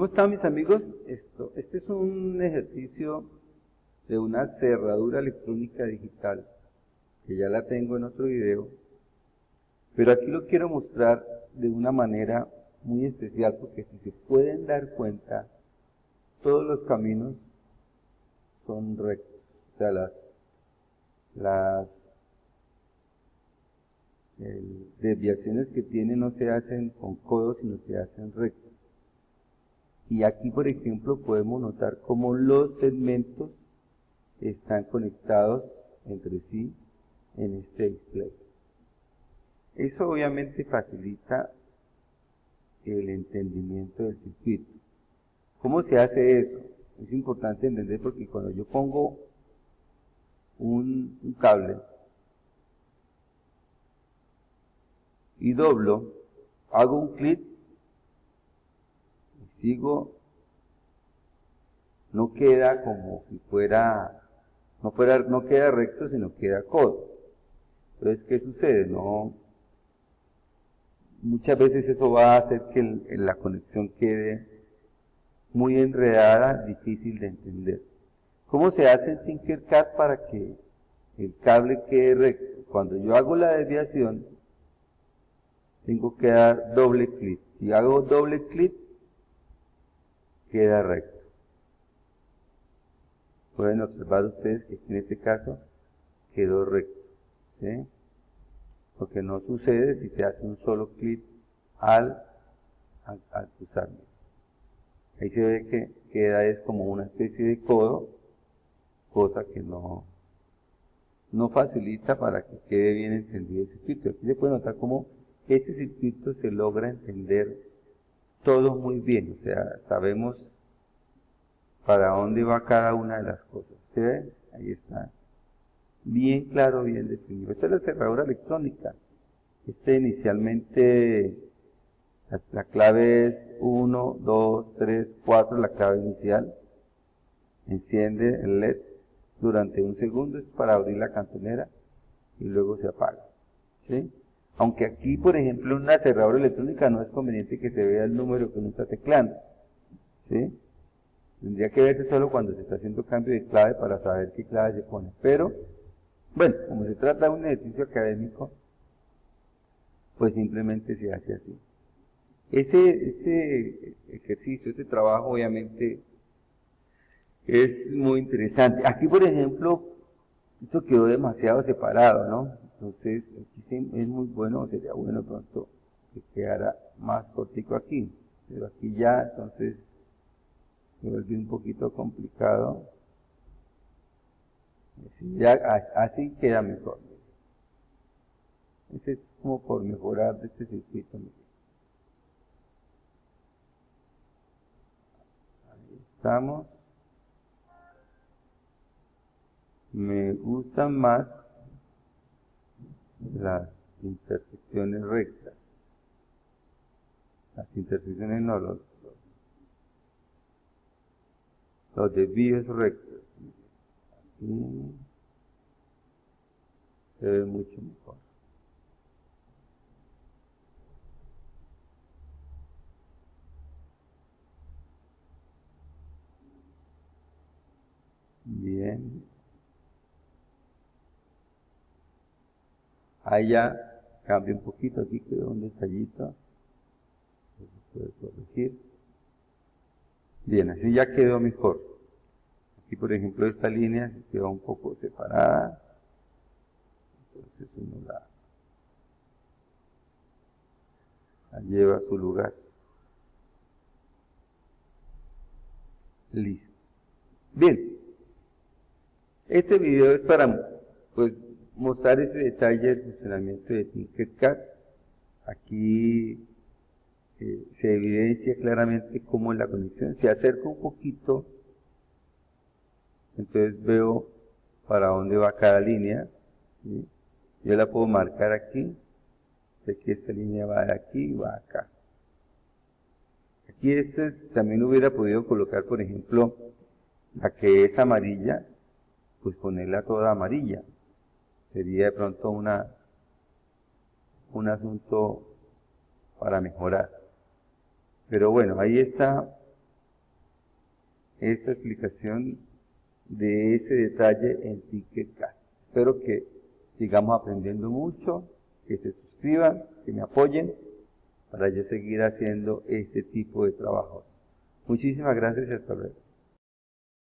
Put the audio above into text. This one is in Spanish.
¿Cómo están mis amigos? Esto, este es un ejercicio de una cerradura electrónica digital, que ya la tengo en otro video, pero aquí lo quiero mostrar de una manera muy especial, porque si se pueden dar cuenta, todos los caminos son rectos, o sea, las, las desviaciones que tiene no se hacen con codos, sino se hacen rectos. Y aquí, por ejemplo, podemos notar cómo los segmentos están conectados entre sí en este display. Eso obviamente facilita el entendimiento del circuito. ¿Cómo se hace eso? Es importante entender porque cuando yo pongo un, cable y doblo, hago un clic y sigo, no queda como si fuera, no fuera, no queda recto, sino queda codo. Entonces, ¿qué sucede? No, muchas veces eso va a hacer que la conexión quede muy enredada, difícil de entender. ¿Cómo se hace en Tinkercad para que el cable quede recto? Cuando yo hago la desviación, tengo que dar doble clic. Si hago doble clic, queda recto. Pueden observar ustedes que en este caso quedó recto. ¿sí? Lo que no sucede si se hace un solo clic al, al, Ahí se ve que queda es como una especie de codo, cosa que no, no facilita para que quede bien entendido el circuito. Aquí se puede notar cómo este circuito se logra entender todo muy bien, o sea, sabemos para dónde va cada una de las cosas. ¿Se ve? Ahí está. Bien claro, bien definido. Esta es la cerradura electrónica. Este inicialmente, la, clave es 1, 2, 3, 4, la clave inicial. Enciende el LED durante un segundo, es para abrir la cantonera y luego se apaga. ¿Sí? Aunque aquí, por ejemplo, en una cerradura electrónica no es conveniente que se vea el número que uno está teclando. ¿sí? Tendría que verse solo cuando se está haciendo cambio de clave para saber qué clave se pone. Pero, bueno, como se trata de un ejercicio académico, pues simplemente se hace así. Este ejercicio, este trabajo, obviamente, es muy interesante. Aquí, por ejemplo, esto quedó demasiado separado, ¿no? Entonces, aquí es muy bueno, sería bueno pronto que quedara más cortico aquí. Pero aquí ya, entonces, se vuelve un poquito complicado. Así queda mejor. Este es como por mejorar de este circuito. Ahí estamos. Me gustan más las intersecciones rectas. Las intersecciones no, los, los, desvíos rectos. Aquí se ve mucho mejor. Bien. Ahí ya cambia un poquito, aquí quedó un detallito. Eso puede corregir. Bien, así ya quedó mejor. Aquí, por ejemplo, esta línea se quedó un poco separada. Entonces uno la, la lleva a su lugar. Listo. Bien. Este video es para, pues, mostrar ese detalle del funcionamiento de Tinkercad. Aquí eh, se evidencia claramente cómo la conexión se acerca un poquito, entonces veo para dónde va cada línea. Yo la puedo marcar aquí, sé que esta línea va de aquí y va acá. Aquí este también hubiera podido colocar, por ejemplo, la que es amarilla, pues ponerla toda amarilla sería de pronto una, un asunto para mejorar. Pero bueno, ahí está esta explicación de ese detalle en Ticketcast. Espero que sigamos aprendiendo mucho, que se suscriban, que me apoyen para yo seguir haciendo este tipo de trabajo. Muchísimas gracias y hasta luego.